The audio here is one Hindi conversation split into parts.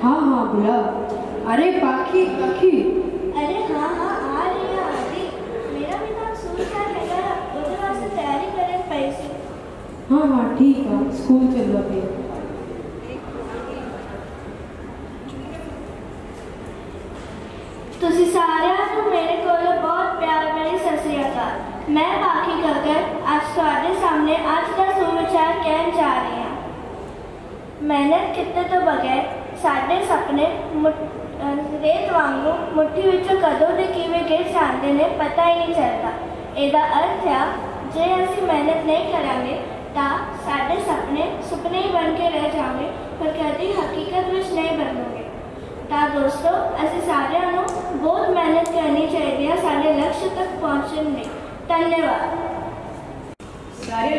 हाँ हाँ बुला ਅਰੇ ਪਾਖੀ ਪਾਖੀ ਅਰੇ ਹਾਂ ਹਾਂ ਆ ਰਹੀ ਆ ਆਦੀ ਮੇਰਾ ਵੀ ਨਾਮ ਸੂਰਜਾ ਹੈਗਾ ਆ, ਉਹਦੇ ਵਾਸਤੇ ਤਿਆਰੀ ਕਰਨ ਪਈ ਸੀ हाँ हाँ ठीक है स्कूल चलो अभी ਤੁਸੀਂ ਸਾਰਿਆਂ ਨੂੰ ਮੇਰੇ ਕੋਲੋਂ ਬਹੁਤ ਪਿਆਰ ਭਰੀ ਸਤਿ ਸ੍ਰੀ ਅਕਾਲ ਮੈਂ ਪਾਖੀ ਕਰਕਰ ਅੱਜ ਤੁਹਾਡੇ ਸਾਹਮਣੇ ਅੱਜ ਦਾ ਸੁਵਿਚਾਰ ਕਹਿਣ ਜਾ ਰਹੀ ਹਾਂ ਮਿਹਨਤ ਕੀਤੇ ਤੋਂ ਬਗੈਰ ਸਾਡੇ ਸੁਪਨੇ ਮੁੱਠ- ਅਹ ਰੇਤ ਵਾਂਗੂ ਮੁੱਠੀ ਵਿੱਚੋਂ ਕਦੋਂ ਦੇ ਕਿਵੇਂ ਗਿਰ ਜਾਂਦੇ ਨੇ ਪਤਾ ਹੀ ਨਹੀਂ ਚੱਲਦਾ ਇਹਦਾ ਅਰਥ ਹੈ ਜੇ ਅਸੀਂ ਮਿਹਨਤ ਨਹੀਂ ਕਰਾਂਗੇ ਤਾਂ ਸਾਡੇ ਸੁਪਨੇ ਸੁਪਨੇ ਹੀ ਬਣ ਕੇ ਰਹਿ ਜਾਣਗੇ ਪਰ ਕਦੀ ਹਕੀਕਤ ਵਿੱਚ ਨਹੀਂ ਬਣਨਗੇ ਤਾਂ ਦੋਸਤੋ ਅਸੀਂ ਸਾਰਿਆਂ ਨੂੰ ਬਹੁਤ ਮਿਹਨਤ ਕਰਨੀ ਚਾਹੀਦੀ ਹੈ ਸਾਡੇ ਲਕਸ਼ ਤੱਕ ਪਹੁੰਚਣ ਲਈ ਧੰਨਵਾਦ ਸਾਰੇ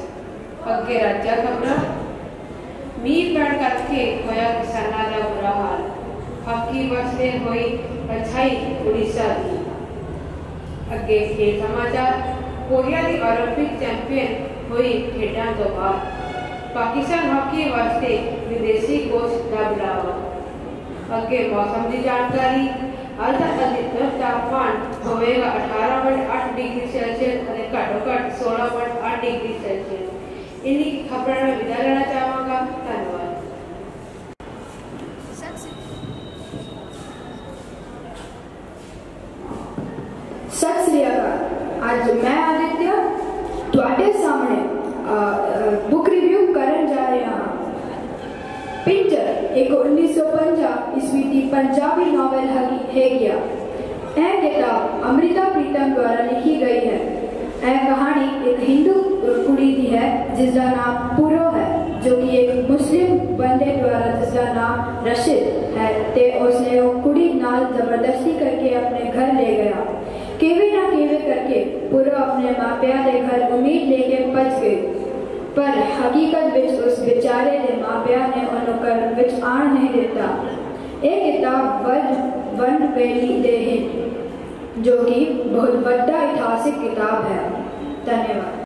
पगे ರಾಜ್ಯ ಗೌರ मीर बढ़ के होया किसाना का बुरा हाल। हक्की बसते हुई अच्छाई उड़ीसा की अगे खेल समाचार। कोरिया की ओलंपिक चैंपियन हुई खेडा तो बाद। पाकिस्तान हॉकी वास्ते विदेशी कोच का बुलावा। अगे मौसम की जानकारी। अल तापमान होगा अठारह पॉइंट अठ डिग्री सेल्सियस ਸੈਲਸੀਅਸ ਇਨੀ ਖਬਰਾਂ ਨਾਲ ਵਿਦਾ ਲੈਣਾ ਚਾਹਾਂਗਾ ਧੰਨਵਾਦ ਸਤਿ ਸ੍ਰੀ ਅਕਾਲ ਅੱਜ ਮੈਂ ਆਦਿਤਿਆ ਤੁਹਾਡੇ ਸਾਹਮਣੇ ਬੁੱਕ ਰਿਵਿਊ ਕਰਨ ਜਾ ਰਿਹਾ ਹਾਂ ਪਿੰਜਰ ਇੱਕ 1950 ਈਸਵੀ ਦੀ ਪੰਜਾਬੀ ਨਾਵਲ ਹੈਗੀ ਹੈਗੀ ਆ ਇਹ ਕਿਤਾਬ ਅੰਮ੍ਰਿਤਾ ਪ੍ਰੀਤਮ ਦੁਆਰਾ ਲਿਖੀ ਗਈ ਦੀ ਹੈ ਜਿਸ ਦਾ ਨਾਮ ਪੁਰੋ ਹੈ ਜੋ ਕਿ ਇੱਕ ਮੁਸਲਿਮ ਬੰਦੇ ਦੁਆਰਾ ਜਿਸ ਦਾ ਨਾਮ ਰਸ਼ਿਦ ਹੈ ਤੇ ਉਸਨੇ ਉਹ ਕੁੜੀ ਨਾਲ ਜ਼ਬਰਦਸਤੀ ਕਰਕੇ ਆਪਣੇ ਘਰ ਲੈ ਗਿਆ ਕਿਵੇਂ ਨਾ ਕਿਵੇਂ ਕਰਕੇ ਪੁਰੋ ਆਪਣੇ ਮਾਪਿਆਂ ਦੇ ਘਰ ਉਮੀਦ ਲੈ ਕੇ ਭੱਜ ਗਈ ਪਰ ਹਕੀਕਤ ਵਿੱਚ ਉਸ ਵਿਚਾਰੇ ਦੇ ਮਾਪਿਆਂ ਨੇ ਉਹਨੂੰ ਘਰ ਵਿੱਚ ਆਣ ਨਹੀਂ ਦਿੱਤਾ ਇਹ ਕਿਤਾਬ ਵਨ ਵਨ ਵੈਲੀ ਦੇ ਹੈ ਜੋ ਕਿ ਬਹੁਤ ਵੱਡਾ ਇਤਿਹਾਸਿਕ ਕਿਤਾਬ ਹੈ ਧੰਨਵਾਦ